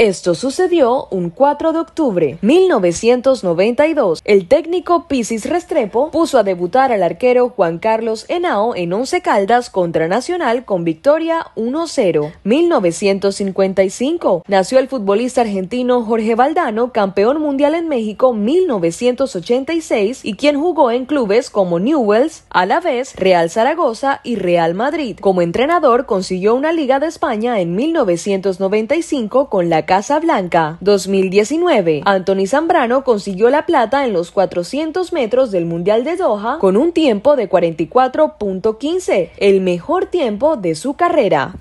Esto sucedió un 4 de octubre 1992. El técnico Pisis Restrepo puso a debutar al arquero Juan Carlos Henao en Once Caldas contra Nacional con victoria 1-0. 1955. Nació el futbolista argentino Jorge Valdano, campeón mundial en México 1986 y quien jugó en clubes como Newells, Alavés, Real Zaragoza y Real Madrid. Como entrenador consiguió una Liga de España en 1995 con la Casa Blanca. 2019. Anthony Zambrano consiguió la plata en los 400 metros del Mundial de Doha con un tiempo de 44.15, el mejor tiempo de su carrera.